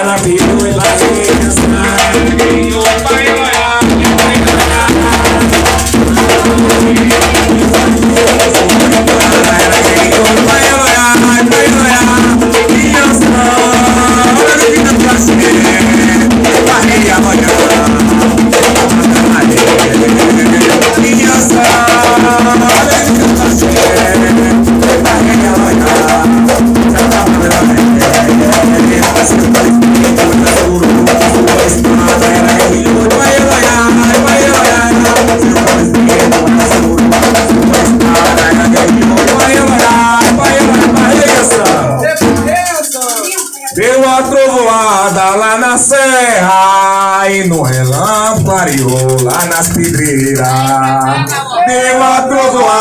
Ela virou e vai Deu a trovoada lá na serra e no relâmpago lá nas pedreiras. Deu a trovoada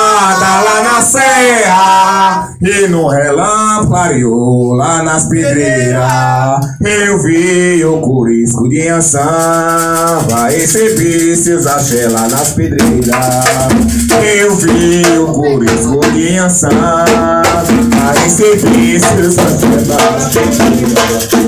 serra e no relâmpago lá nas pedreiras. Eu vi o curisco de vai receber seus axé lá nas pedreiras. Eu vi o curisco de vai receber seus axé lá nas pedreiras.